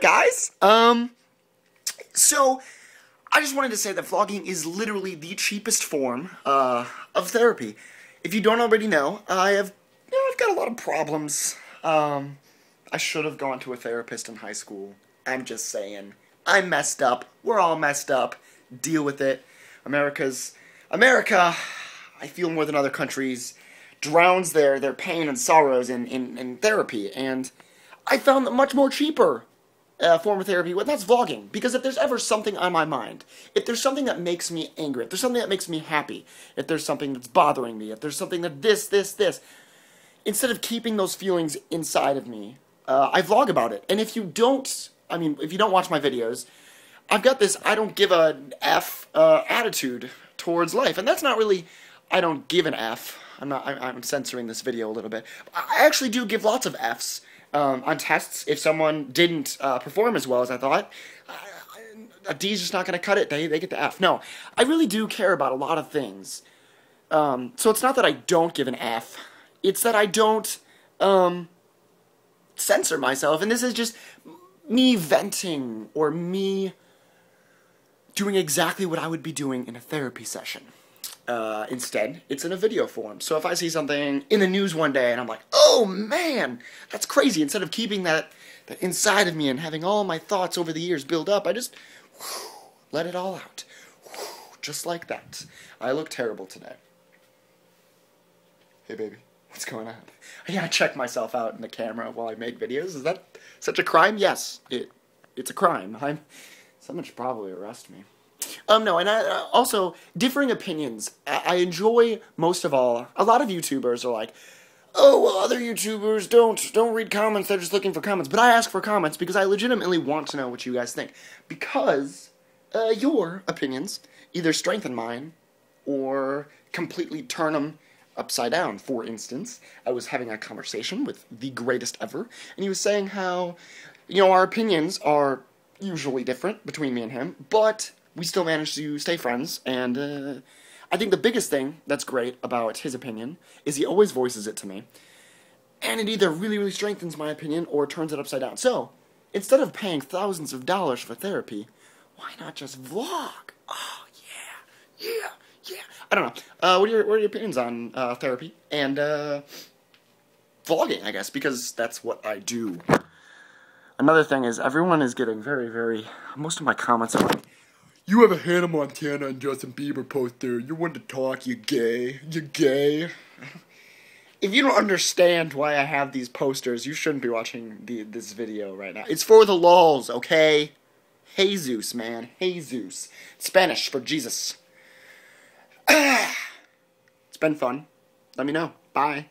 hi guys. Um, so I just wanted to say that vlogging is literally the cheapest form uh, of therapy. If you don't already know, I have, you know, I've got a lot of problems. Um, I should have gone to a therapist in high school. I'm just saying. I'm messed up. We're all messed up. Deal with it. America's America. I feel more than other countries drowns their their pain and sorrows in in, in therapy, and I found that much more cheaper uh, form of therapy, well, that's vlogging. Because if there's ever something on my mind, if there's something that makes me angry, if there's something that makes me happy, if there's something that's bothering me, if there's something that this, this, this, instead of keeping those feelings inside of me, uh, I vlog about it. And if you don't, I mean, if you don't watch my videos, I've got this I don't give a F uh, attitude towards life. And that's not really, I don't give an F. I'm not, I'm censoring this video a little bit. I actually do give lots of Fs um, on tests, if someone didn't uh, perform as well as I thought, a D's just not going to cut it. They, they get the F. No, I really do care about a lot of things. Um, so it's not that I don't give an F. It's that I don't um, censor myself. And this is just me venting or me doing exactly what I would be doing in a therapy session. Uh, instead, it's in a video form. So if I see something in the news one day and I'm like, oh man, that's crazy, instead of keeping that, that inside of me and having all my thoughts over the years build up, I just whew, let it all out. Whew, just like that. I look terrible today. Hey baby, what's going on? I gotta check myself out in the camera while I make videos. Is that such a crime? Yes, it it's a crime. I'm someone should probably arrest me. Um, no, and I, uh, also, differing opinions. I, enjoy, most of all, a lot of YouTubers are like, oh, well, other YouTubers don't, don't read comments, they're just looking for comments. But I ask for comments because I legitimately want to know what you guys think. Because uh, your opinions either strengthen mine or completely turn them upside down. For instance, I was having a conversation with the greatest ever, and he was saying how, you know, our opinions are usually different between me and him, but we still managed to stay friends, and uh, I think the biggest thing that's great about his opinion is he always voices it to me, and it either really, really strengthens my opinion or turns it upside down. So, instead of paying thousands of dollars for therapy, why not just vlog? Oh, yeah, yeah, yeah. I don't know. Uh, what, are your, what are your opinions on uh, therapy and uh, vlogging, I guess, because that's what I do. Another thing is, everyone is getting very, very. Most of my comments are like, you have a Hannah Montana and Justin Bieber poster. You want to talk, you gay. You gay. if you don't understand why I have these posters, you shouldn't be watching the, this video right now. It's for the lulz, okay? Jesus, man. Jesus. Spanish for Jesus. it's been fun. Let me know. Bye.